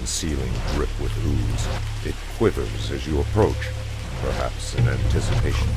and ceiling drip with ooze. It quivers as you approach, perhaps in anticipation.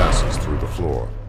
Passes through the floor.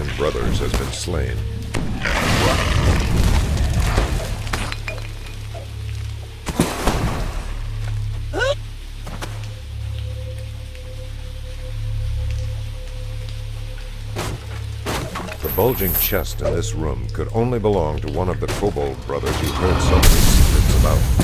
Chieftain brothers has been slain. The bulging chest in this room could only belong to one of the Kobold brothers you heard so many secrets about.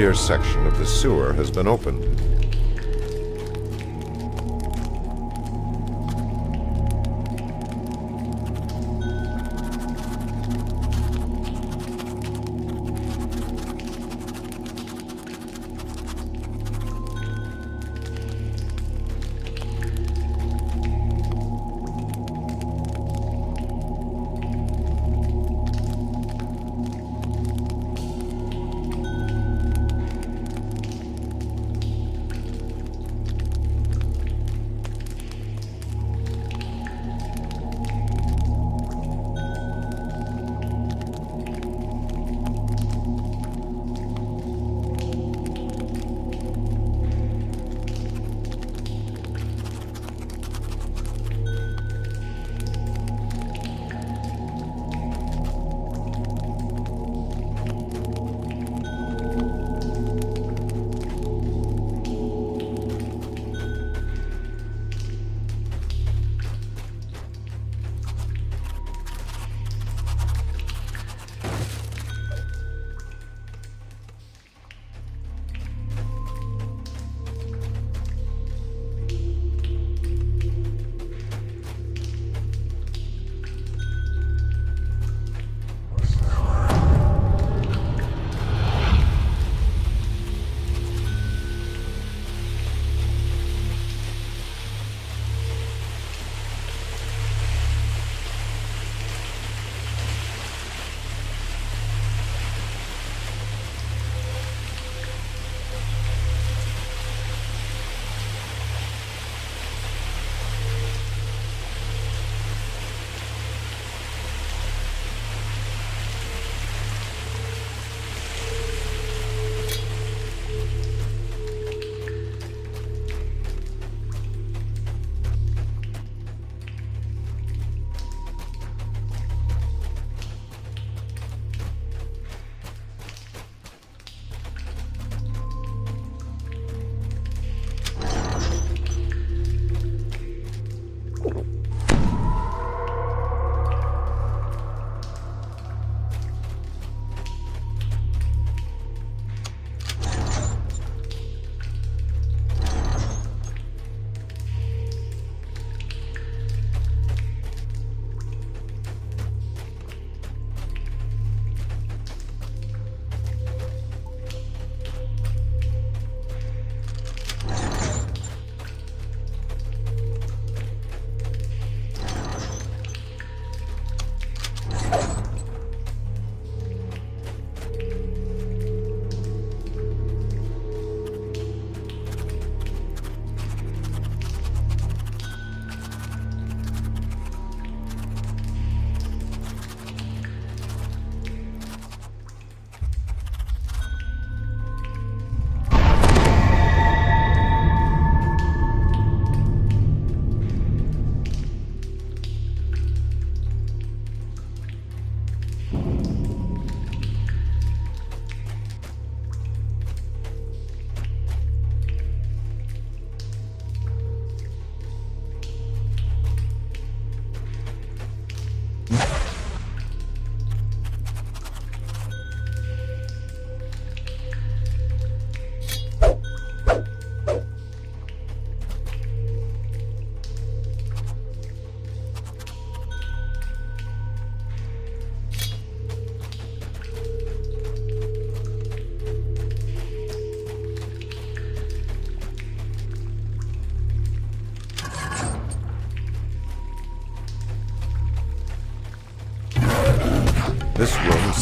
Rear section of the sewer has been opened.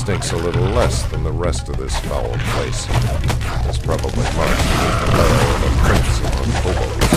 stinks a little less than the rest of this foul place. It's probably marked with the logo of a prince among hobos.